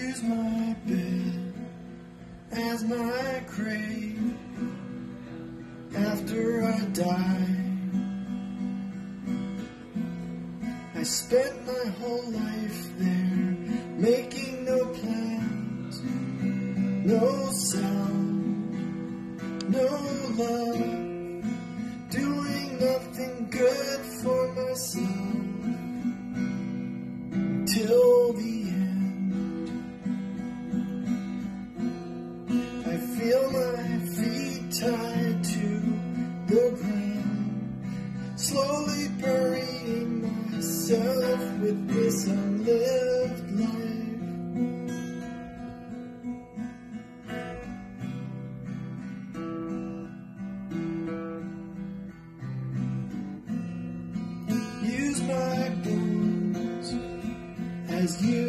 use my bed as my grave after I die. I spent my whole life there, making no plans, no sound, no love, doing nothing good for myself the ground, slowly burying myself with this unlived life. Use my bones as you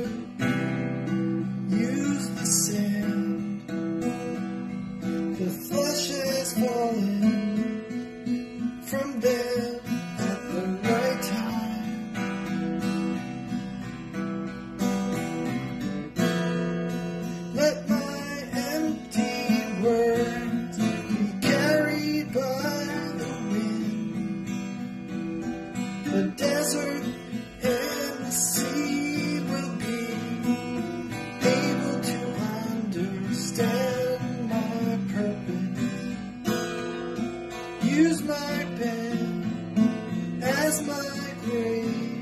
use the sand. Desert and the sea will be able to understand my purpose. Use my pen as my grave